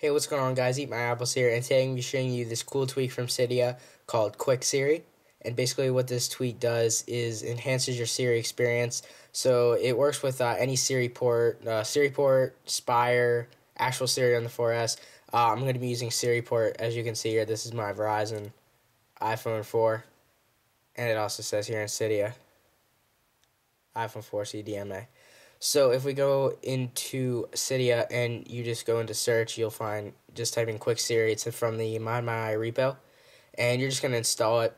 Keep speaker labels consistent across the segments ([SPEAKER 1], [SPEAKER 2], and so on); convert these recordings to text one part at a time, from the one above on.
[SPEAKER 1] Hey, what's going on, guys? Eat My Applez here, and today I'm going to be showing you this cool tweak from Cydia called Quick Siri. And basically, what this tweak does is enhances your Siri experience. So it works with uh, any Siri port, uh, Siri port, Spire, actual Siri on the 4S. Uh, I'm going to be using Siri port, as you can see here. This is my Verizon iPhone 4, and it also says here in Cydia iPhone 4 CDMA. So if we go into Cydia and you just go into search, you'll find just type in Quick Siri. It's from the ModMyi repo, and you're just gonna install it.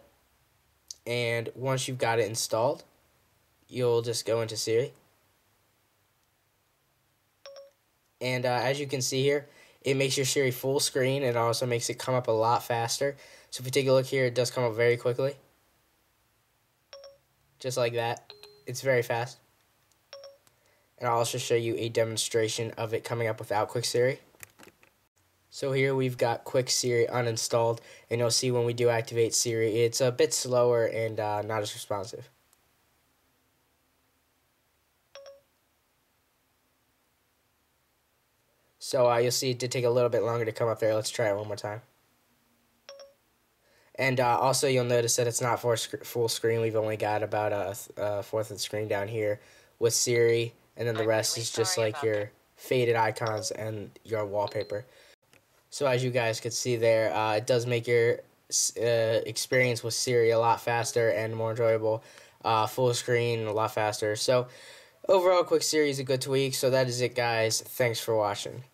[SPEAKER 1] And once you've got it installed, you'll just go into Siri. And uh, as you can see here, it makes your Siri full screen and also makes it come up a lot faster. So if you take a look here, it does come up very quickly. Just like that. It's very fast and I'll also show you a demonstration of it coming up without Quick Siri. So here we've got Quick Siri uninstalled, and you'll see when we do activate Siri, it's a bit slower and uh, not as responsive. So uh, you'll see it did take a little bit longer to come up there. Let's try it one more time. And uh, also you'll notice that it's not full screen. We've only got about a, a fourth of the screen down here with Siri and then the rest really is just like your it. faded icons and your wallpaper. So as you guys could see there, uh, it does make your uh, experience with Siri a lot faster and more enjoyable. Uh, full screen, a lot faster. So overall, Quick Siri is a good tweak. So that is it, guys. Thanks for watching.